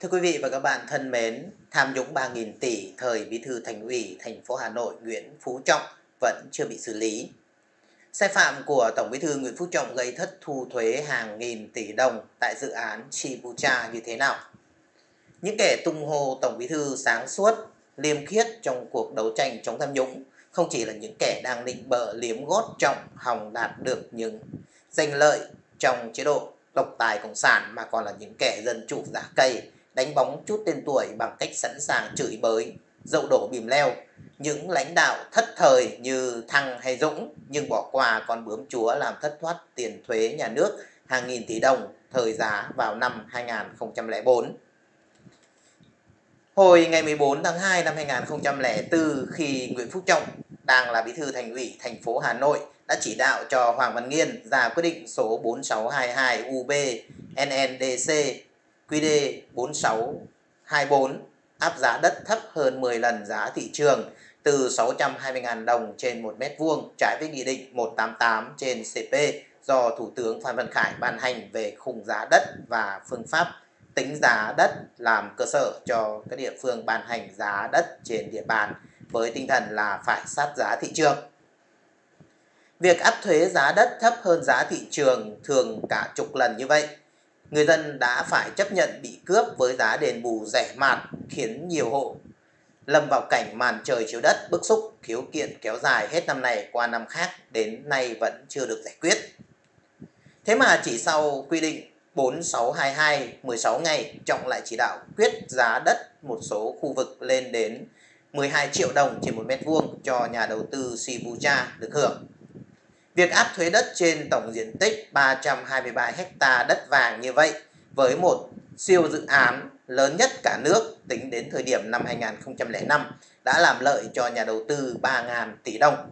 Thưa quý vị và các bạn thân mến, tham nhũng 3.000 tỷ thời Bí thư Thành ủy thành phố Hà Nội Nguyễn Phú Trọng vẫn chưa bị xử lý. Sai phạm của Tổng Bí thư Nguyễn Phú Trọng gây thất thu thuế hàng nghìn tỷ đồng tại dự án Chibucha như thế nào? Những kẻ tung hô Tổng Bí thư sáng suốt, liêm khiết trong cuộc đấu tranh chống tham nhũng không chỉ là những kẻ đang định bợ liếm gót trọng hòng đạt được những danh lợi trong chế độ độc tài cộng sản mà còn là những kẻ dân chủ giả cây đánh bóng chút tên tuổi bằng cách sẵn sàng chửi bới, dậu đổ bìm leo. Những lãnh đạo thất thời như Thăng hay Dũng nhưng bỏ qua con bướm chúa làm thất thoát tiền thuế nhà nước hàng nghìn tỷ đồng thời giá vào năm 2004. Hồi ngày 14 tháng 2 năm 2004 khi Nguyễn Phú Trọng đang là bí thư thành ủy thành phố Hà Nội đã chỉ đạo cho Hoàng Văn Nghiên ra quyết định số 4622 UB NNDC QD 4624 áp giá đất thấp hơn 10 lần giá thị trường, từ 620.000 đồng trên 1 mét vuông, trái với Nghị định 188 trên CP do Thủ tướng Phan Văn Khải ban hành về khung giá đất và phương pháp tính giá đất làm cơ sở cho các địa phương ban hành giá đất trên địa bàn với tinh thần là phải sát giá thị trường. Việc áp thuế giá đất thấp hơn giá thị trường thường cả chục lần như vậy người dân đã phải chấp nhận bị cướp với giá đền bù rẻ mạt, khiến nhiều hộ lâm vào cảnh màn trời chiếu đất bức xúc, khiếu kiện kéo dài hết năm này qua năm khác, đến nay vẫn chưa được giải quyết. Thế mà chỉ sau quy định 4622 16 ngày, Trọng lại chỉ đạo quyết giá đất một số khu vực lên đến 12 triệu đồng trên một mét vuông cho nhà đầu tư Sibuja được hưởng. Việc áp thuế đất trên tổng diện tích 323 ha đất vàng như vậy với một siêu dự án lớn nhất cả nước tính đến thời điểm năm 2005 đã làm lợi cho nhà đầu tư 3.000 tỷ đồng.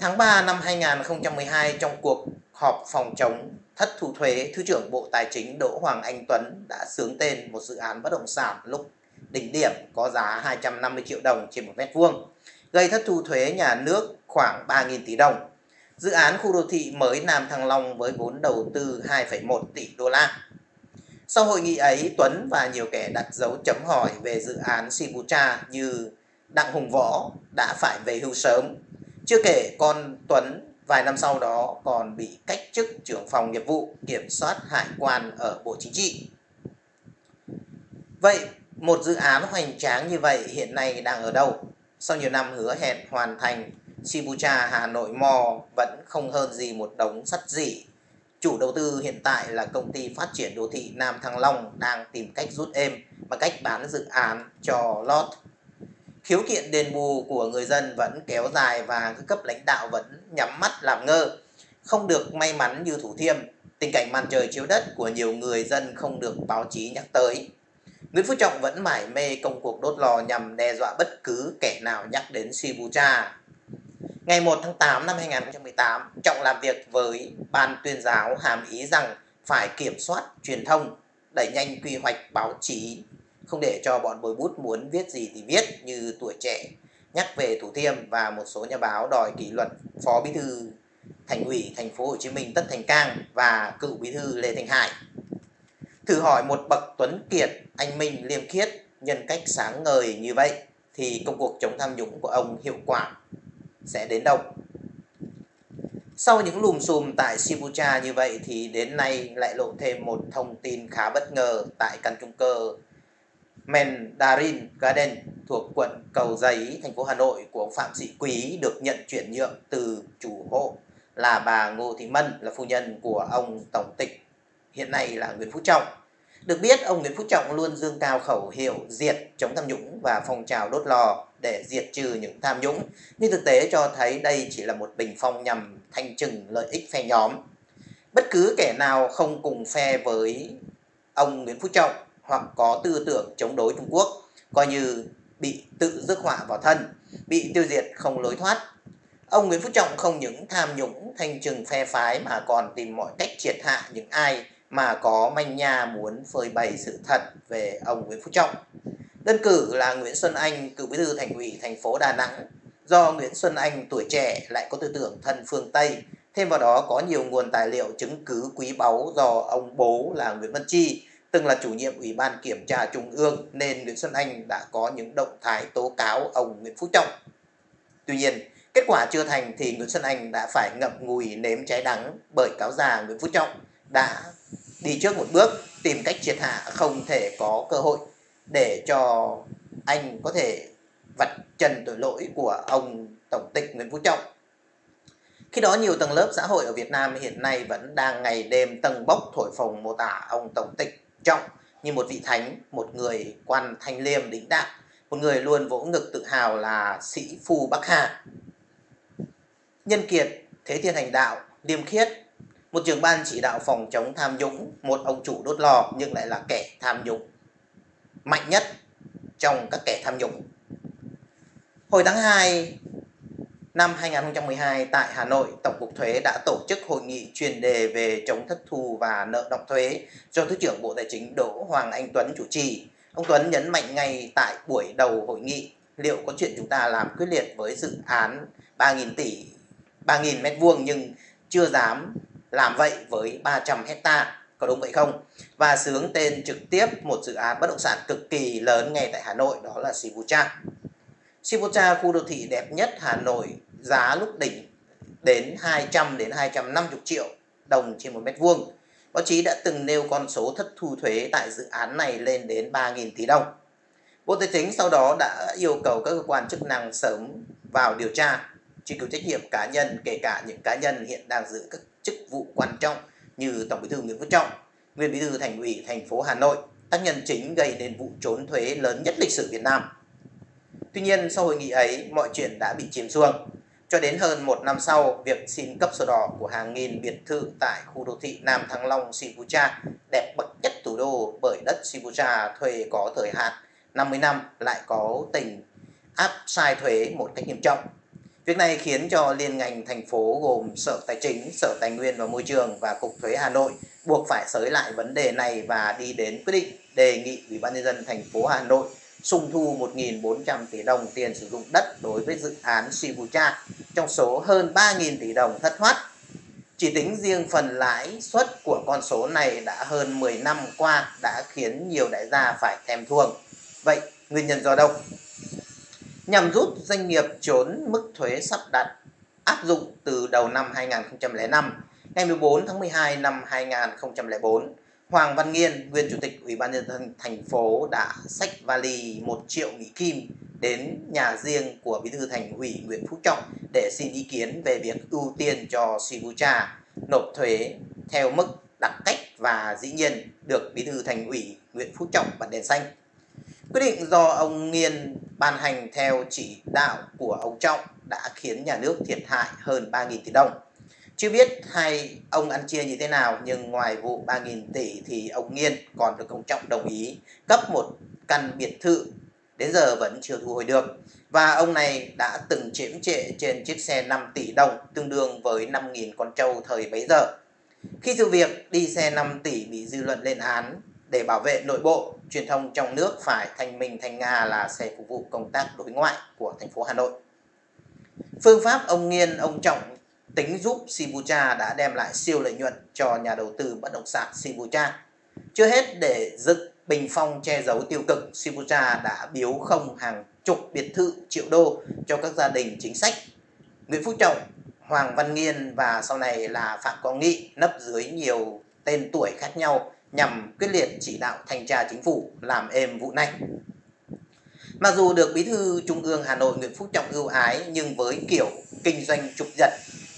Tháng 3 năm 2012 trong cuộc họp phòng chống thất thu thuế, Thứ trưởng Bộ Tài chính Đỗ Hoàng Anh Tuấn đã sướng tên một dự án bất động sản lúc đỉnh điểm có giá 250 triệu đồng trên một mét vuông, gây thất thu thuế nhà nước khoảng 3.000 tỷ đồng dự án khu đô thị mới Nam Thăng Long với vốn đầu tư 2,1 tỷ đô la. Sau hội nghị ấy, Tuấn và nhiều kẻ đặt dấu chấm hỏi về dự án Sibucha như Đặng Hùng Võ đã phải về hưu sớm. Chưa kể con Tuấn vài năm sau đó còn bị cách chức trưởng phòng nghiệp vụ kiểm soát hải quan ở Bộ Chính trị. Vậy một dự án hoành tráng như vậy hiện nay đang ở đâu? Sau nhiều năm hứa hẹn hoàn thành Shibuya Hà Nội Mò vẫn không hơn gì một đống sắt dỉ. Chủ đầu tư hiện tại là công ty phát triển đô thị Nam Thăng Long đang tìm cách rút êm bằng cách bán dự án cho lót. Khiếu kiện đền bù của người dân vẫn kéo dài và các cấp lãnh đạo vẫn nhắm mắt làm ngơ. Không được may mắn như Thủ Thiêm, tình cảnh màn trời chiếu đất của nhiều người dân không được báo chí nhắc tới. Nguyễn Phú Trọng vẫn mải mê công cuộc đốt lò nhằm đe dọa bất cứ kẻ nào nhắc đến Shibuya Ngày 1 tháng 8 năm 2018, Trọng làm việc với Ban tuyên giáo hàm ý rằng phải kiểm soát truyền thông, đẩy nhanh quy hoạch báo chí, không để cho bọn bồi bút muốn viết gì thì viết như tuổi trẻ, nhắc về Thủ Thiêm và một số nhà báo đòi kỷ luật Phó Bí thư Thành ủy Thành phố Hồ Chí Minh Tất Thành Cang và cựu Bí thư Lê Thành Hải. Thử hỏi một bậc tuấn kiệt, anh Minh liêm khiết, nhân cách sáng ngời như vậy thì công cuộc chống tham nhũng của ông hiệu quả sẽ đến đâu. Sau những lùm xùm tại Shibuya như vậy thì đến nay lại lộ thêm một thông tin khá bất ngờ tại căn chung cư Mandarin Garden thuộc quận Cầu Giấy, thành phố Hà Nội của ông Phạm Sĩ Quý được nhận chuyển nhượng từ chủ hộ là bà Ngô Thị Mân là phu nhân của ông Tổng tịch hiện nay là Nguyễn Phú Trọng. Được biết, ông Nguyễn Phú Trọng luôn dương cao khẩu hiệu diệt chống tham nhũng và phong trào đốt lò để diệt trừ những tham nhũng, nhưng thực tế cho thấy đây chỉ là một bình phong nhằm thanh trừng lợi ích phe nhóm. Bất cứ kẻ nào không cùng phe với ông Nguyễn Phú Trọng hoặc có tư tưởng chống đối Trung Quốc, coi như bị tự rước họa vào thân, bị tiêu diệt không lối thoát. Ông Nguyễn Phú Trọng không những tham nhũng thanh trừng phe phái mà còn tìm mọi cách triệt hạ những ai mà có manh nha muốn phơi bày sự thật về ông Nguyễn Phú Trọng. Đơn cử là Nguyễn Xuân Anh, cựu bí thư thành ủy thành phố Đà Nẵng. Do Nguyễn Xuân Anh tuổi trẻ lại có tư tưởng thân phương Tây, thêm vào đó có nhiều nguồn tài liệu chứng cứ quý báu do ông bố là Nguyễn Văn Chi từng là chủ nhiệm Ủy ban Kiểm tra Trung ương nên Nguyễn Xuân Anh đã có những động thái tố cáo ông Nguyễn Phú Trọng. Tuy nhiên, kết quả chưa thành thì Nguyễn Xuân Anh đã phải ngậm ngùi nếm trái đắng bởi cáo già Nguyễn Phú Trọng đã đi trước một bước tìm cách triệt hạ không thể có cơ hội để cho anh có thể vạch trần tội lỗi của ông Tổng tịch Nguyễn Phú Trọng. Khi đó nhiều tầng lớp xã hội ở Việt Nam hiện nay vẫn đang ngày đêm tầng bốc thổi phồng mô tả ông Tổng tịch Trọng như một vị thánh, một người quan thanh liêm đỉnh đạm, một người luôn vỗ ngực tự hào là sĩ phu Bắc Hà. Nhân kiệt, thế thiên hành đạo, liêm khiết, một trưởng ban chỉ đạo phòng chống tham nhũng, một ông chủ đốt lò nhưng lại là kẻ tham nhũng mạnh nhất trong các kẻ tham nhũng. Hồi tháng 2 năm 2012 tại Hà Nội, Tổng cục Thuế đã tổ chức hội nghị chuyên đề về chống thất thu và nợ động thuế do Thứ trưởng Bộ Tài chính Đỗ Hoàng Anh Tuấn chủ trì. Ông Tuấn nhấn mạnh ngay tại buổi đầu hội nghị liệu có chuyện chúng ta làm quyết liệt với dự án 3.000 tỷ 3.000 mét vuông nhưng chưa dám làm vậy với 300 hecta có đúng vậy không? Và sướng tên trực tiếp một dự án bất động sản cực kỳ lớn ngay tại Hà Nội đó là Sibucha. Sibucha khu đô thị đẹp nhất Hà Nội giá lúc đỉnh đến 200 đến 250 triệu đồng trên một mét vuông. Báo chí đã từng nêu con số thất thu thuế tại dự án này lên đến 3.000 tỷ đồng. Bộ Tài chính sau đó đã yêu cầu các cơ quan chức năng sớm vào điều tra, truy cứu trách nhiệm cá nhân kể cả những cá nhân hiện đang giữ các chức vụ quan trọng như Tổng Bí thư Nguyễn Phú Trọng, Nguyên Bí thư Thành ủy thành phố Hà Nội, tác nhân chính gây nên vụ trốn thuế lớn nhất lịch sử Việt Nam. Tuy nhiên, sau hội nghị ấy, mọi chuyện đã bị chìm xuông. Cho đến hơn một năm sau, việc xin cấp sổ đỏ của hàng nghìn biệt thự tại khu đô thị Nam Thăng Long, Sibucha, đẹp bậc nhất thủ đô bởi đất Sibucha thuê có thời hạn 50 năm lại có tình áp sai thuế một cách nghiêm trọng. Việc này khiến cho liên ngành thành phố gồm Sở Tài chính, Sở Tài nguyên và Môi trường và Cục Thuế Hà Nội buộc phải sới lại vấn đề này và đi đến quyết định đề nghị Ủy ban nhân dân thành phố Hà Nội sung thu 1.400 tỷ đồng tiền sử dụng đất đối với dự án Sibucha trong số hơn 3.000 tỷ đồng thất thoát. Chỉ tính riêng phần lãi suất của con số này đã hơn 10 năm qua đã khiến nhiều đại gia phải thèm thuồng. Vậy nguyên nhân do đâu? Nhằm giúp doanh nghiệp trốn mức thuế sắp đặt áp dụng từ đầu năm 2005. Ngày 14 tháng 12 năm 2004, Hoàng Văn Nghiên, nguyên chủ tịch Ủy ban nhân dân thành phố đã xách vali 1 triệu Mỹ Kim đến nhà riêng của Bí thư Thành ủy Nguyễn Phú Trọng để xin ý kiến về việc ưu tiên cho Sibucha nộp thuế theo mức đặc cách và dĩ nhiên được Bí thư Thành ủy Nguyễn Phú Trọng bật đèn xanh. Quyết định do ông Nghiên ban hành theo chỉ đạo của ông Trọng đã khiến nhà nước thiệt hại hơn 3.000 tỷ đồng. Chưa biết hay ông ăn chia như thế nào, nhưng ngoài vụ 3.000 tỷ thì ông Nghiên còn được ông Trọng đồng ý cấp một căn biệt thự đến giờ vẫn chưa thu hồi được. Và ông này đã từng chiếm trệ trên chiếc xe 5 tỷ đồng, tương đương với 5.000 con trâu thời bấy giờ. Khi sự việc đi xe 5 tỷ bị dư luận lên án để bảo vệ nội bộ, truyền thông trong nước phải thành mình thành Nga là xe phục vụ công tác đối ngoại của thành phố Hà Nội. Phương pháp ông Nghiên, ông Trọng tính giúp Sibucha đã đem lại siêu lợi nhuận cho nhà đầu tư bất động sản Sibucha. Chưa hết để dựng bình phong che giấu tiêu cực, Sibucha đã biếu không hàng chục biệt thự triệu đô cho các gia đình chính sách. Nguyễn Phú Trọng, Hoàng Văn Nghiên và sau này là Phạm Quang Nghị nấp dưới nhiều tên tuổi khác nhau nhằm quyết liệt chỉ đạo thanh tra chính phủ làm êm vụ này. Mặc dù được Bí thư Trung ương Hà Nội Nguyễn Phú Trọng ưu ái nhưng với kiểu kinh doanh trục giật,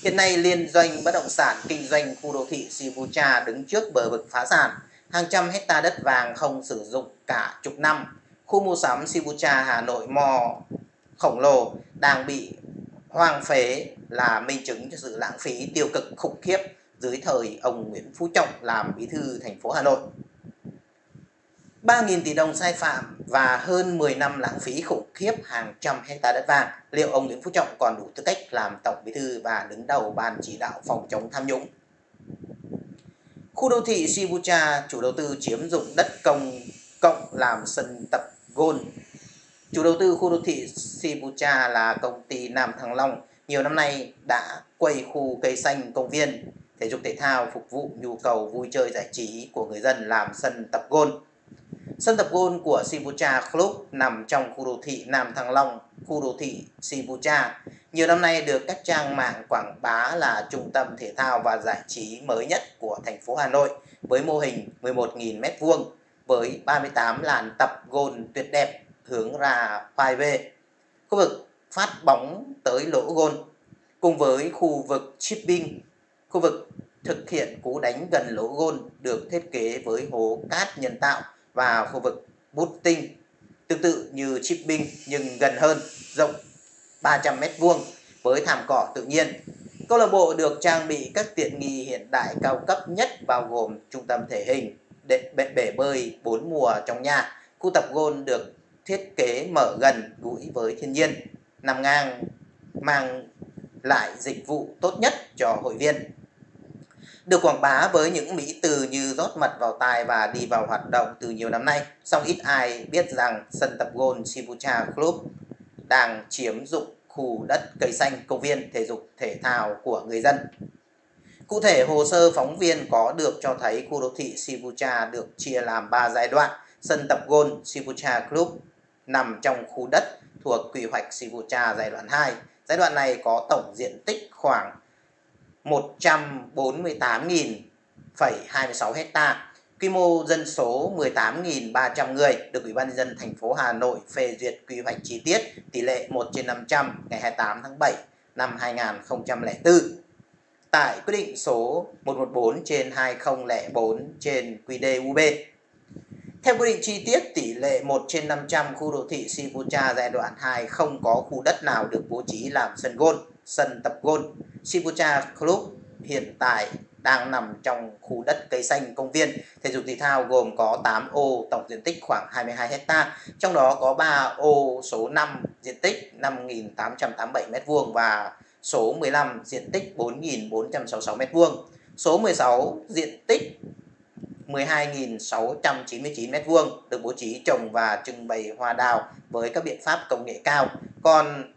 hiện nay liên doanh bất động sản kinh doanh khu đô thị Sibucha đứng trước bờ vực phá sản, hàng trăm hecta đất vàng không sử dụng cả chục năm. Khu mua sắm Sibucha Hà Nội mò khổng lồ đang bị hoang phế là minh chứng cho sự lãng phí tiêu cực khủng khiếp dưới thời ông Nguyễn Phú Trọng làm bí thư thành phố Hà Nội. 3.000 tỷ đồng sai phạm và hơn 10 năm lãng phí khủng khiếp hàng trăm hecta đất vàng, liệu ông Nguyễn Phú Trọng còn đủ tư cách làm tổng bí thư và đứng đầu ban chỉ đạo phòng chống tham nhũng? Khu đô thị Shibuya, chủ đầu tư chiếm dụng đất công cộng làm sân tập golf. Chủ đầu tư khu đô thị Shibuya là công ty Nam Thăng Long nhiều năm nay đã quay khu cây xanh công viên thể dục thể thao phục vụ nhu cầu vui chơi giải trí của người dân làm sân tập gôn. Sân tập gôn của Sibucha Club nằm trong khu đô thị Nam Thăng Long, khu đô thị Sibucha. Nhiều năm nay được các trang mạng quảng bá là trung tâm thể thao và giải trí mới nhất của thành phố Hà Nội với mô hình 11.000 m2 với 38 làn tập gôn tuyệt đẹp hướng ra phai về. Khu vực phát bóng tới lỗ gôn cùng với khu vực chipping, khu vực thực hiện cú đánh gần lỗ gôn được thiết kế với hố cát nhân tạo và khu vực bút tinh tương tự như chipping nhưng gần hơn, rộng 300 m2 với thảm cỏ tự nhiên. Câu lạc bộ được trang bị các tiện nghi hiện đại cao cấp nhất bao gồm trung tâm thể hình, bể, bể bơi 4 mùa trong nhà. Khu tập gôn được thiết kế mở gần gũi với thiên nhiên, nằm ngang mang lại dịch vụ tốt nhất cho hội viên. Được quảng bá với những mỹ từ như rót mật vào tai và đi vào hoạt động từ nhiều năm nay, song ít ai biết rằng sân tập gôn Shibuya Club đang chiếm dụng khu đất cây xanh công viên thể dục thể thao của người dân. Cụ thể, hồ sơ phóng viên có được cho thấy khu đô thị Shibuya được chia làm 3 giai đoạn. Sân tập gôn Shibuya Club nằm trong khu đất thuộc quy hoạch Shibuya giai đoạn 2. Giai đoạn này có tổng diện tích khoảng 148.026 hecta, quy mô dân số 18.300 người, được Ủy ban nhân dân thành phố Hà Nội phê duyệt quy hoạch chi tiết tỷ lệ 1 trên 500 ngày 28 tháng 7 năm 2004 tại quyết định số 114 trên 2004 trên QĐ-UB. Theo quy định chi tiết, tỷ lệ 1 trên 500 khu đô thị Sipucha giai đoạn 2 không có khu đất nào được bố trí làm sân golf sân tập gôn. shibuya Club hiện tại đang nằm trong khu đất cây xanh công viên thể dục thể thao gồm có 8 ô tổng diện tích khoảng 22 hecta, trong đó có 3 ô số 5 diện tích 5.887 m2 và số 15 diện tích 4.466 m2 số 16 diện tích 12.699 m2 được bố trí trồng và trưng bày hoa đào với các biện pháp công nghệ cao. Còn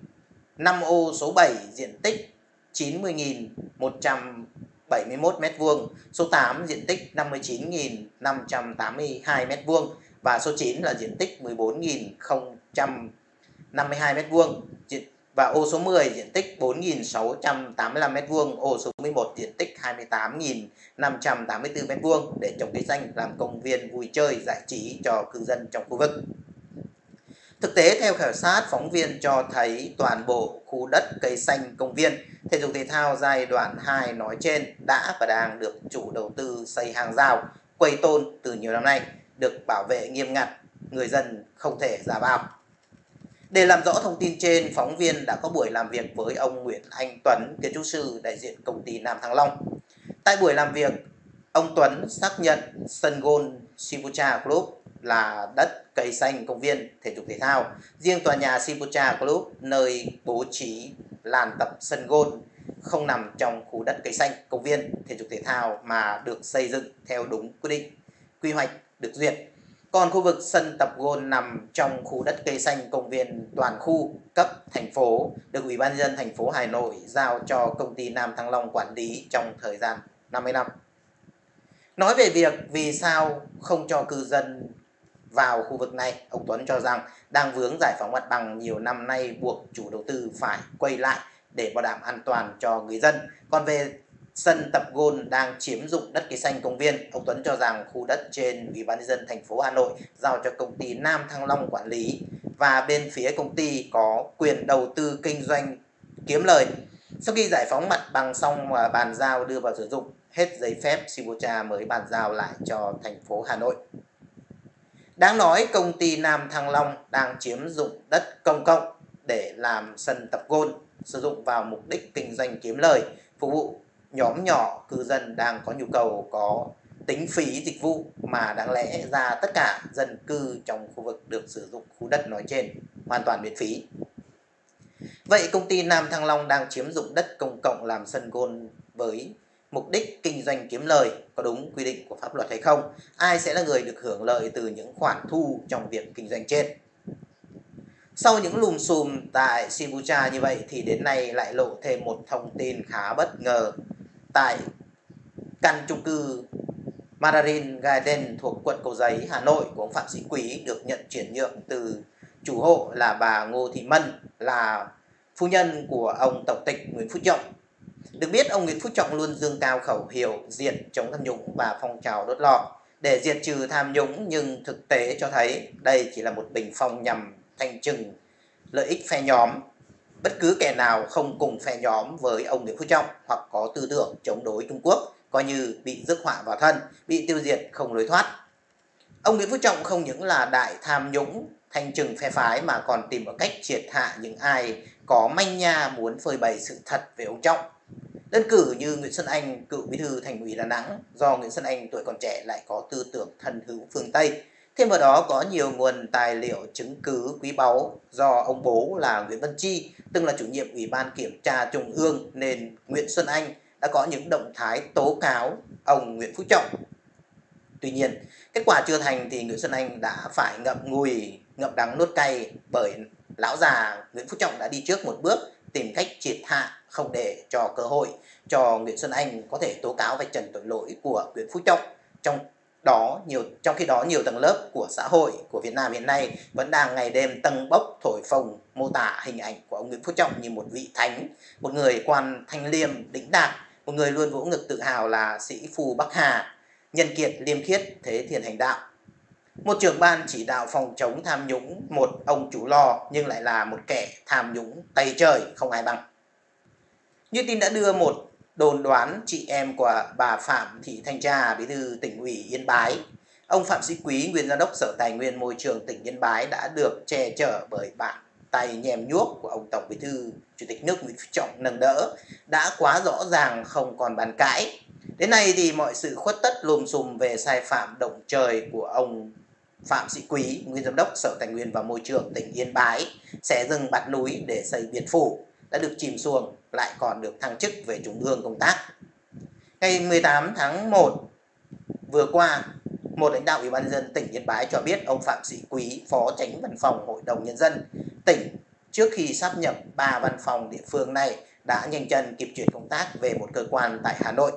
5 ô số 7 diện tích 90.171 m2, số 8 diện tích 59.582 m2 và số 9 là diện tích 14.052 m2 và ô số 10 diện tích 4.685 m2, ô số 11 diện tích 28.584 m2 để trồng cây xanh làm công viên vui chơi giải trí cho cư dân trong khu vực. Thực tế theo khảo sát, phóng viên cho thấy toàn bộ khu đất cây xanh công viên thể dục thể thao giai đoạn 2 nói trên đã và đang được chủ đầu tư xây hàng rào, quầy tôn từ nhiều năm nay, được bảo vệ nghiêm ngặt, người dân không thể ra vào. Để làm rõ thông tin trên, phóng viên đã có buổi làm việc với ông Nguyễn Anh Tuấn, kiến trúc sư đại diện công ty Nam Thăng Long. Tại buổi làm việc, ông Tuấn xác nhận sân gôn Shibuya Club là đất cây xanh công viên, thể dục thể thao. Riêng tòa nhà Sipucha Club, nơi bố trí làn tập sân golf không nằm trong khu đất cây xanh công viên, thể dục thể thao mà được xây dựng theo đúng quy định, quy hoạch được duyệt còn khu vực sân tập golf nằm trong khu đất cây xanh công viên toàn khu cấp thành phố, được Ủy ban dân thành phố Hà Nội giao cho công ty Nam Thăng Long quản lý trong thời gian 50 năm. Nói về việc vì sao không cho cư dân vào khu vực này, ông Tuấn cho rằng đang vướng giải phóng mặt bằng nhiều năm nay buộc chủ đầu tư phải quay lại để bảo đảm an toàn cho người dân. Còn về sân tập gôn đang chiếm dụng đất cây xanh công viên. Ông Tuấn cho rằng khu đất trên Ủy ban nhân dân thành phố Hà Nội giao cho công ty Nam Thăng Long quản lý và bên phía công ty có quyền đầu tư kinh doanh kiếm lời. Sau khi giải phóng mặt bằng xong và bàn giao đưa vào sử dụng, hết giấy phép Sibucha mới bàn giao lại cho thành phố Hà Nội. Đáng nói, công ty Nam Thăng Long đang chiếm dụng đất công cộng để làm sân tập gôn, sử dụng vào mục đích kinh doanh kiếm lời, phục vụ nhóm nhỏ cư dân đang có nhu cầu có tính phí dịch vụ mà đáng lẽ ra tất cả dân cư trong khu vực được sử dụng khu đất nói trên hoàn toàn miễn phí. Vậy công ty Nam Thăng Long đang chiếm dụng đất công cộng làm sân gôn với mục đích kinh doanh kiếm lời có đúng quy định của pháp luật hay không? Ai sẽ là người được hưởng lợi từ những khoản thu trong việc kinh doanh trên? Sau những lùm xùm tại Simbucha như vậy thì đến nay lại lộ thêm một thông tin khá bất ngờ tại căn chung cư Mandarin Garden thuộc quận Cầu Giấy, Hà Nội của ông Phạm Sĩ Quý được nhận chuyển nhượng từ chủ hộ là bà Ngô Thị Mân là phu nhân của ông Tổng tịch Nguyễn Phú Trọng. Được biết, ông Nguyễn Phú Trọng luôn dương cao khẩu hiệu diệt chống tham nhũng và phong trào đốt lò để diệt trừ tham nhũng nhưng thực tế cho thấy đây chỉ là một bình phong nhằm thanh trừng lợi ích phe nhóm. Bất cứ kẻ nào không cùng phe nhóm với ông Nguyễn Phú Trọng hoặc có tư tưởng chống đối Trung Quốc coi như bị rước họa vào thân, bị tiêu diệt không lối thoát. Ông Nguyễn Phú Trọng không những là đại tham nhũng, thanh trừng phe phái mà còn tìm một cách triệt hạ những ai có manh nha muốn phơi bày sự thật về ông Trọng. Đơn cử như Nguyễn Xuân Anh, cựu bí thư thành ủy Đà Nẵng, do Nguyễn Xuân Anh tuổi còn trẻ lại có tư tưởng thân hữu phương Tây. Thêm vào đó có nhiều nguồn tài liệu chứng cứ quý báu do ông bố là Nguyễn Văn Chi, từng là chủ nhiệm Ủy ban Kiểm tra Trung ương nên Nguyễn Xuân Anh đã có những động thái tố cáo ông Nguyễn Phú Trọng. Tuy nhiên, kết quả chưa thành thì Nguyễn Xuân Anh đã phải ngậm ngùi, ngậm đắng nuốt cay bởi lão già Nguyễn Phú Trọng đã đi trước một bước tìm cách triệt hạ không để cho cơ hội cho Nguyễn Xuân Anh có thể tố cáo về trần tội lỗi của Nguyễn Phú Trọng trong đó nhiều trong khi đó nhiều tầng lớp của xã hội của Việt Nam hiện nay vẫn đang ngày đêm tầng bốc thổi phồng mô tả hình ảnh của ông Nguyễn Phú Trọng như một vị thánh, một người quan thanh liêm đĩnh đạt, một người luôn vỗ ngực tự hào là sĩ phu Bắc Hà, nhân kiệt liêm khiết thế thiền hành đạo. Một trưởng ban chỉ đạo phòng chống tham nhũng, một ông chủ lo nhưng lại là một kẻ tham nhũng tay trời không ai bằng. Như tin đã đưa một đồn đoán chị em của bà Phạm Thị Thanh Trà, bí thư tỉnh ủy Yên Bái. Ông Phạm Sĩ Quý, nguyên giám đốc Sở Tài nguyên Môi trường tỉnh Yên Bái đã được che chở bởi bạn tay nhèm nhuốc của ông Tổng Bí thư Chủ tịch nước Nguyễn Phú Trọng nâng đỡ đã quá rõ ràng không còn bàn cãi. Đến nay thì mọi sự khuất tất lùm xùm về sai phạm động trời của ông Phạm Sĩ Quý, nguyên giám đốc Sở Tài nguyên và Môi trường tỉnh Yên Bái sẽ dừng bạt núi để xây biệt phủ đã được chìm xuồng lại còn được thăng chức về Trung ương công tác. Ngày 18 tháng 1 vừa qua, một lãnh đạo Ủy ban dân tỉnh Yên Bái cho biết ông Phạm Sĩ Quý, Phó Tránh Văn phòng Hội đồng Nhân dân tỉnh trước khi sắp nhập ba văn phòng địa phương này đã nhanh chân kịp chuyển công tác về một cơ quan tại Hà Nội.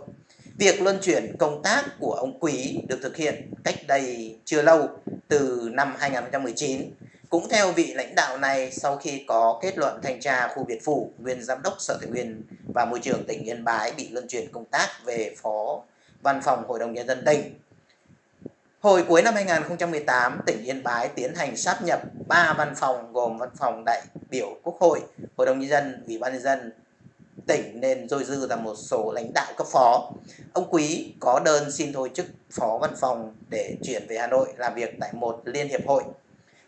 Việc luân chuyển công tác của ông Quý được thực hiện cách đây chưa lâu, từ năm 2019 cũng theo vị lãnh đạo này, sau khi có kết luận thanh tra khu biệt phủ, nguyên giám đốc Sở Tài nguyên và Môi trường tỉnh Yên Bái bị luân chuyển công tác về phó văn phòng Hội đồng Nhân dân tỉnh. Hồi cuối năm 2018, tỉnh Yên Bái tiến hành sáp nhập 3 văn phòng gồm văn phòng đại biểu Quốc hội, Hội đồng Nhân dân, Ủy ban Nhân dân tỉnh nên dôi dư là một số lãnh đạo cấp phó. Ông Quý có đơn xin thôi chức phó văn phòng để chuyển về Hà Nội làm việc tại một liên hiệp hội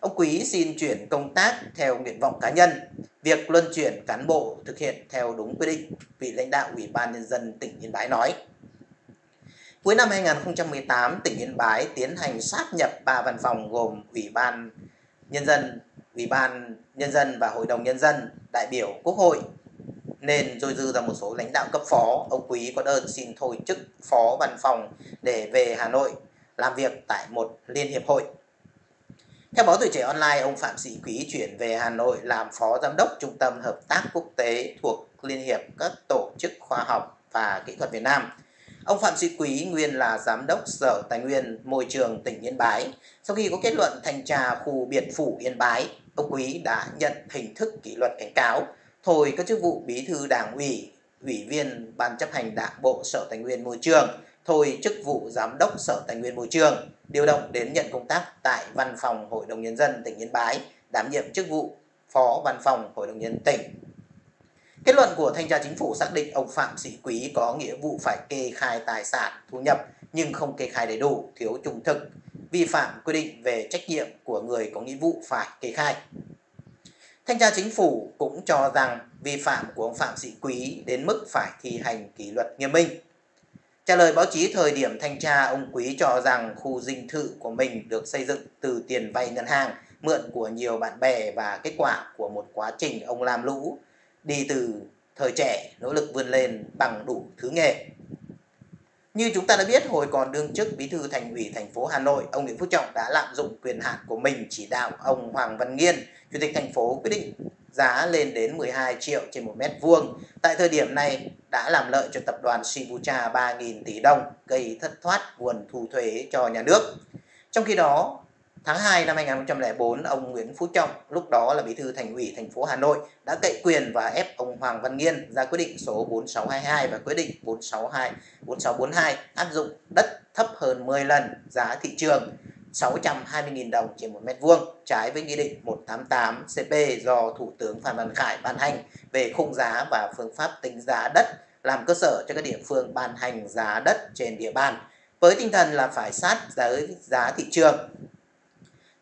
Ông Quý xin chuyển công tác theo nguyện vọng cá nhân. Việc luân chuyển cán bộ thực hiện theo đúng quy định, vị lãnh đạo Ủy ban Nhân dân tỉnh Yên Bái nói. Cuối năm 2018, tỉnh Yên Bái tiến hành sáp nhập ba văn phòng gồm Ủy ban Nhân dân, Ủy ban Nhân dân và Hội đồng Nhân dân, đại biểu Quốc hội. Nên dôi dư ra một số lãnh đạo cấp phó, ông Quý có đơn xin thôi chức phó văn phòng để về Hà Nội làm việc tại một liên hiệp hội. Theo báo Tuổi Trẻ Online, ông Phạm Sĩ Quý chuyển về Hà Nội làm Phó Giám đốc Trung tâm Hợp tác Quốc tế thuộc Liên hiệp các tổ chức khoa học và kỹ thuật Việt Nam. Ông Phạm Sĩ Quý nguyên là Giám đốc Sở Tài nguyên Môi trường tỉnh Yên Bái. Sau khi có kết luận thanh tra khu biệt phủ Yên Bái, ông Quý đã nhận hình thức kỷ luật cảnh cáo, thôi các chức vụ bí thư đảng ủy, ủy viên Ban chấp hành Đảng Bộ Sở Tài nguyên Môi trường, thôi chức vụ Giám đốc Sở Tài nguyên Môi trường, điều động đến nhận công tác tại Văn phòng Hội đồng Nhân dân tỉnh Yên Bái, đảm nhiệm chức vụ Phó Văn phòng Hội đồng Nhân tỉnh. Kết luận của Thanh tra Chính phủ xác định ông Phạm Sĩ Quý có nghĩa vụ phải kê khai tài sản, thu nhập nhưng không kê khai đầy đủ, thiếu trung thực, vi phạm quy định về trách nhiệm của người có nghĩa vụ phải kê khai. Thanh tra Chính phủ cũng cho rằng vi phạm của ông Phạm Sĩ Quý đến mức phải thi hành kỷ luật nghiêm minh. Trả lời báo chí thời điểm thanh tra, ông Quý cho rằng khu dinh thự của mình được xây dựng từ tiền vay ngân hàng, mượn của nhiều bạn bè và kết quả của một quá trình ông làm lũ, đi từ thời trẻ nỗ lực vươn lên bằng đủ thứ nghề. Như chúng ta đã biết, hồi còn đương chức bí thư thành ủy thành phố Hà Nội, ông Nguyễn Phú Trọng đã lạm dụng quyền hạn của mình chỉ đạo ông Hoàng Văn Nghiên, chủ tịch thành phố quyết định giá lên đến 12 triệu trên một mét vuông. Tại thời điểm này đã làm lợi cho tập đoàn Sibucha 3.000 tỷ đồng, gây thất thoát nguồn thu thuế cho nhà nước. Trong khi đó, Tháng 2 năm 2004, ông Nguyễn Phú Trọng, lúc đó là bí thư thành ủy thành phố Hà Nội, đã cậy quyền và ép ông Hoàng Văn Nghiên ra quyết định số 4622 và quyết định 462 4642 áp dụng đất thấp hơn 10 lần giá thị trường 620.000 đồng trên một mét vuông, trái với Nghị định 188 CP do Thủ tướng Phan Văn Khải ban hành về khung giá và phương pháp tính giá đất làm cơ sở cho các địa phương ban hành giá đất trên địa bàn với tinh thần là phải sát với giá thị trường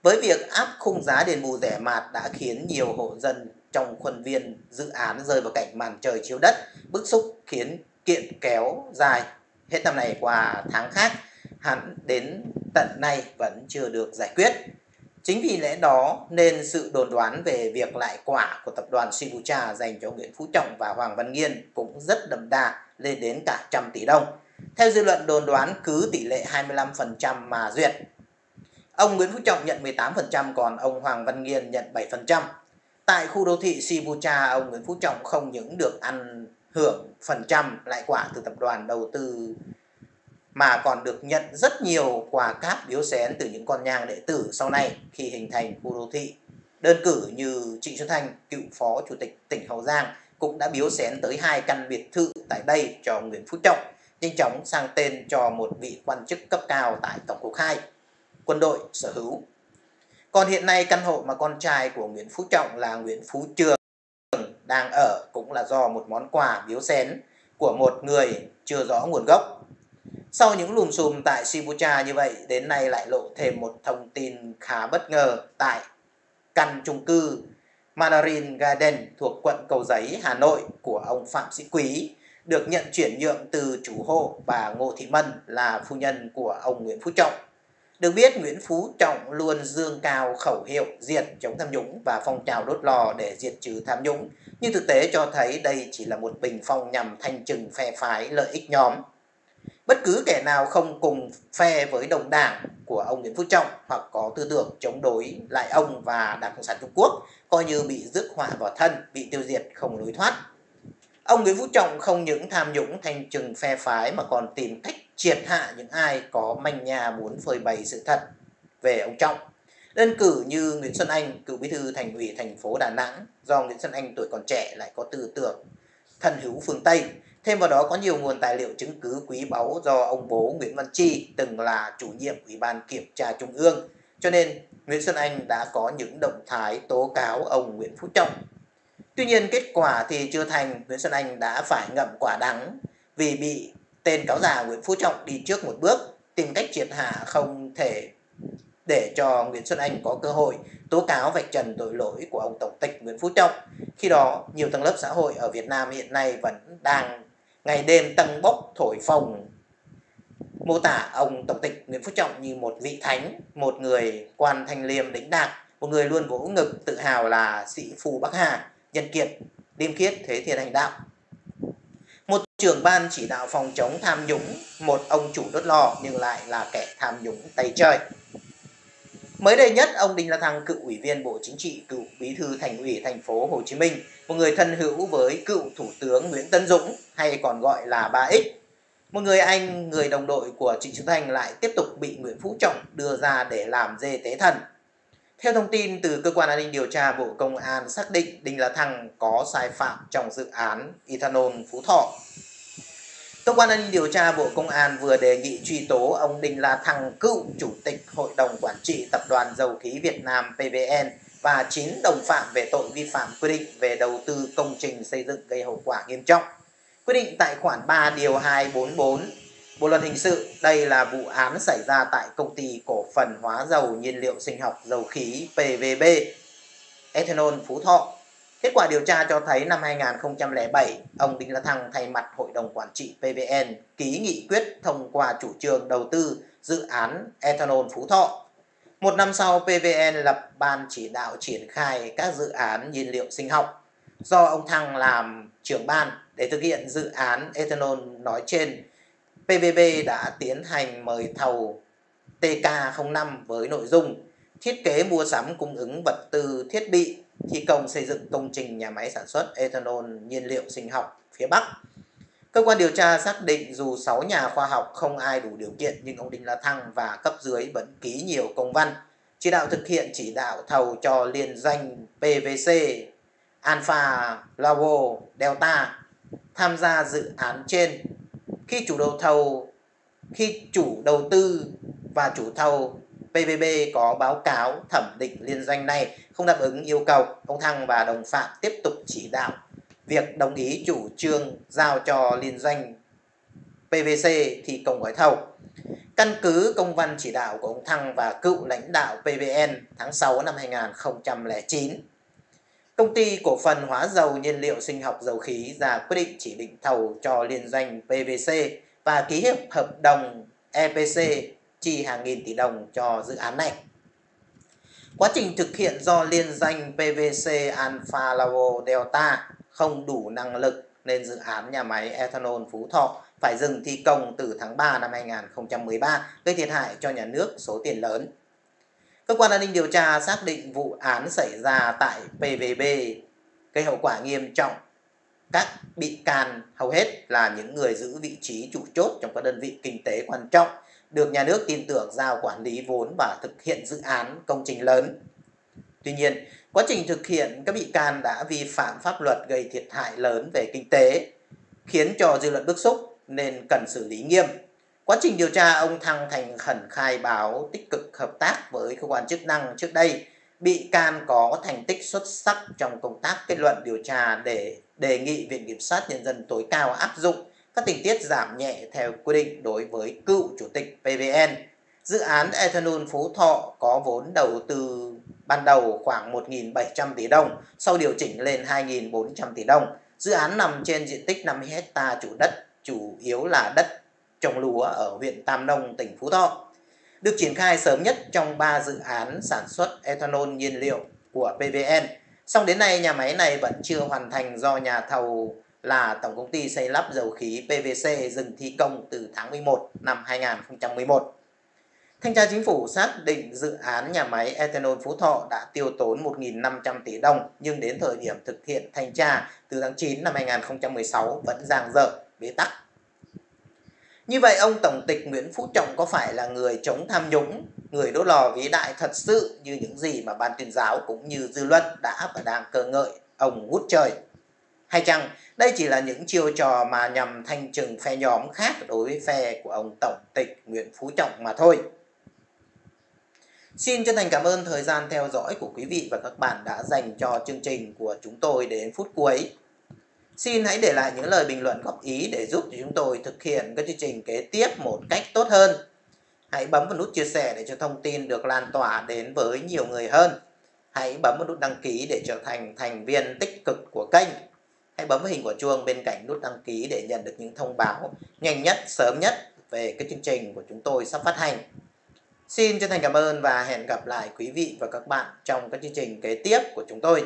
với việc áp khung giá đền bù rẻ mạt đã khiến nhiều hộ dân trong khuôn viên dự án rơi vào cảnh màn trời chiếu đất, bức xúc khiến kiện kéo dài hết năm này qua tháng khác, hẳn đến tận nay vẫn chưa được giải quyết. Chính vì lẽ đó nên sự đồn đoán về việc lại quả của tập đoàn Sibucha dành cho Nguyễn Phú Trọng và Hoàng Văn Nghiên cũng rất đậm đà lên đến cả trăm tỷ đồng. Theo dư luận đồn đoán cứ tỷ lệ 25% mà duyệt Ông Nguyễn Phú Trọng nhận 18%, còn ông Hoàng Văn Nghiên nhận 7%. Tại khu đô thị Sibucha, ông Nguyễn Phú Trọng không những được ăn hưởng phần trăm lại quả từ tập đoàn đầu tư mà còn được nhận rất nhiều quà cáp biếu xén từ những con nhang đệ tử sau này khi hình thành khu đô thị. Đơn cử như Trịnh Xuân Thanh, cựu phó chủ tịch tỉnh Hậu Giang cũng đã biếu xén tới hai căn biệt thự tại đây cho Nguyễn Phú Trọng, nhanh chóng sang tên cho một vị quan chức cấp cao tại Tổng cục 2 quân đội sở hữu. Còn hiện nay căn hộ mà con trai của Nguyễn Phú Trọng là Nguyễn Phú Trường đang ở cũng là do một món quà biếu xén của một người chưa rõ nguồn gốc. Sau những lùm xùm tại Sibucha như vậy, đến nay lại lộ thêm một thông tin khá bất ngờ tại căn chung cư Mandarin Garden thuộc quận Cầu Giấy, Hà Nội của ông Phạm Sĩ Quý được nhận chuyển nhượng từ chủ hộ bà Ngô Thị Mân là phu nhân của ông Nguyễn Phú Trọng. Được biết, Nguyễn Phú Trọng luôn dương cao khẩu hiệu diệt chống tham nhũng và phong trào đốt lò để diệt trừ tham nhũng, nhưng thực tế cho thấy đây chỉ là một bình phong nhằm thanh trừng phe phái lợi ích nhóm. Bất cứ kẻ nào không cùng phe với đồng đảng của ông Nguyễn Phú Trọng hoặc có tư tưởng chống đối lại ông và Đảng Cộng sản Trung Quốc coi như bị rước họa vào thân, bị tiêu diệt không lối thoát. Ông Nguyễn Phú Trọng không những tham nhũng thanh trừng phe phái mà còn tìm cách triệt hạ những ai có manh nhà muốn phơi bày sự thật về ông Trọng. Đơn cử như Nguyễn Xuân Anh, cựu bí thư thành ủy thành phố Đà Nẵng, do Nguyễn Xuân Anh tuổi còn trẻ lại có tư tưởng thần hữu phương Tây. Thêm vào đó có nhiều nguồn tài liệu chứng cứ quý báu do ông bố Nguyễn Văn Chi từng là chủ nhiệm Ủy ban Kiểm tra Trung ương. Cho nên Nguyễn Xuân Anh đã có những động thái tố cáo ông Nguyễn Phú Trọng. Tuy nhiên kết quả thì chưa thành, Nguyễn Xuân Anh đã phải ngậm quả đắng vì bị tên cáo già Nguyễn Phú Trọng đi trước một bước tìm cách triệt hạ không thể để cho Nguyễn Xuân Anh có cơ hội tố cáo vạch trần tội lỗi của ông Tổng tịch Nguyễn Phú Trọng. Khi đó, nhiều tầng lớp xã hội ở Việt Nam hiện nay vẫn đang ngày đêm tăng bốc thổi phồng. Mô tả ông Tổng tịch Nguyễn Phú Trọng như một vị thánh, một người quan thanh liêm đỉnh đạt, một người luôn vỗ ngực tự hào là sĩ phu Bắc Hà, nhân kiệt, liêm khiết thế thiên hành đạo một trưởng ban chỉ đạo phòng chống tham nhũng, một ông chủ đốt lò nhưng lại là kẻ tham nhũng tay chơi. Mới đây nhất, ông Đinh La Thăng, cựu ủy viên Bộ Chính trị, cựu bí thư thành ủy thành phố Hồ Chí Minh, một người thân hữu với cựu Thủ tướng Nguyễn Tân Dũng hay còn gọi là 3X. Một người anh, người đồng đội của Trịnh Xuân Thanh lại tiếp tục bị Nguyễn Phú Trọng đưa ra để làm dê tế thần theo thông tin từ Cơ quan An ninh Điều tra Bộ Công an xác định Đinh La Thăng có sai phạm trong dự án Ethanol Phú Thọ. Cơ quan An ninh Điều tra Bộ Công an vừa đề nghị truy tố ông Đinh La Thăng, cựu Chủ tịch Hội đồng Quản trị Tập đoàn Dầu khí Việt Nam PVN và 9 đồng phạm về tội vi phạm quy định về đầu tư công trình xây dựng gây hậu quả nghiêm trọng. Quy định tại khoản 3 điều 244 Bộ luật hình sự, đây là vụ án xảy ra tại công ty cổ phần hóa dầu nhiên liệu sinh học dầu khí PVB, Ethanol Phú Thọ. Kết quả điều tra cho thấy năm 2007, ông Đinh La Thăng thay mặt Hội đồng Quản trị PVN ký nghị quyết thông qua chủ trương đầu tư dự án Ethanol Phú Thọ. Một năm sau, PVN lập ban chỉ đạo triển khai các dự án nhiên liệu sinh học. Do ông Thăng làm trưởng ban để thực hiện dự án ethanol nói trên, PVB đã tiến hành mời thầu TK05 với nội dung thiết kế mua sắm cung ứng vật tư thiết bị thi công xây dựng công trình nhà máy sản xuất ethanol nhiên liệu sinh học phía Bắc. Cơ quan điều tra xác định dù 6 nhà khoa học không ai đủ điều kiện nhưng ông Đinh La Thăng và cấp dưới vẫn ký nhiều công văn chỉ đạo thực hiện chỉ đạo thầu cho liên danh PVC, Alpha, Lavo, Delta tham gia dự án trên. Khi chủ đầu thầu khi chủ đầu tư và chủ thầu PVB có báo cáo thẩm định liên doanh này không đáp ứng yêu cầu, ông Thăng và đồng phạm tiếp tục chỉ đạo việc đồng ý chủ trương giao cho liên doanh PVC thi công gói thầu. Căn cứ công văn chỉ đạo của ông Thăng và cựu lãnh đạo PVN tháng 6 năm 2009, Công ty cổ phần hóa dầu nhiên liệu sinh học dầu khí ra quyết định chỉ định thầu cho liên doanh PVC và ký hiệp hợp đồng EPC chi hàng nghìn tỷ đồng cho dự án này. Quá trình thực hiện do liên danh PVC Alpha Lavo Delta không đủ năng lực nên dự án nhà máy ethanol Phú Thọ phải dừng thi công từ tháng 3 năm 2013 gây thiệt hại cho nhà nước số tiền lớn. Cơ quan an ninh điều tra xác định vụ án xảy ra tại PVB gây hậu quả nghiêm trọng. Các bị can hầu hết là những người giữ vị trí chủ chốt trong các đơn vị kinh tế quan trọng, được nhà nước tin tưởng giao quản lý vốn và thực hiện dự án công trình lớn. Tuy nhiên, quá trình thực hiện các bị can đã vi phạm pháp luật gây thiệt hại lớn về kinh tế, khiến cho dư luận bức xúc nên cần xử lý nghiêm. Quá trình điều tra, ông Thăng thành khẩn khai báo tích cực hợp tác với cơ quan chức năng trước đây. Bị can có thành tích xuất sắc trong công tác kết luận điều tra để đề nghị Viện Kiểm sát Nhân dân tối cao áp dụng các tình tiết giảm nhẹ theo quy định đối với cựu chủ tịch PVN. Dự án Ethanol Phú Thọ có vốn đầu tư ban đầu khoảng 1.700 tỷ đồng, sau điều chỉnh lên 2.400 tỷ đồng. Dự án nằm trên diện tích 50 hecta chủ đất, chủ yếu là đất trồng lúa ở huyện Tam Nông, tỉnh Phú Thọ. Được triển khai sớm nhất trong 3 dự án sản xuất ethanol nhiên liệu của PVN. Song đến nay nhà máy này vẫn chưa hoàn thành do nhà thầu là Tổng công ty xây lắp dầu khí PVC dừng thi công từ tháng 11 năm 2011. Thanh tra Chính phủ xác định dự án nhà máy ethanol Phú Thọ đã tiêu tốn 1.500 tỷ đồng nhưng đến thời điểm thực hiện thanh tra từ tháng 9 năm 2016 vẫn giang dở, bế tắc. Như vậy ông Tổng tịch Nguyễn Phú Trọng có phải là người chống tham nhũng, người đốt lò vĩ đại thật sự như những gì mà ban tuyên giáo cũng như dư luận đã và đang cơ ngợi ông hút trời? Hay chăng đây chỉ là những chiêu trò mà nhằm thanh trừng phe nhóm khác đối với phe của ông Tổng tịch Nguyễn Phú Trọng mà thôi? Xin chân thành cảm ơn thời gian theo dõi của quý vị và các bạn đã dành cho chương trình của chúng tôi đến phút cuối. Xin hãy để lại những lời bình luận góp ý để giúp cho chúng tôi thực hiện các chương trình kế tiếp một cách tốt hơn. Hãy bấm vào nút chia sẻ để cho thông tin được lan tỏa đến với nhiều người hơn. Hãy bấm vào nút đăng ký để trở thành thành viên tích cực của kênh. Hãy bấm vào hình quả chuông bên cạnh nút đăng ký để nhận được những thông báo nhanh nhất, sớm nhất về các chương trình của chúng tôi sắp phát hành. Xin chân thành cảm ơn và hẹn gặp lại quý vị và các bạn trong các chương trình kế tiếp của chúng tôi.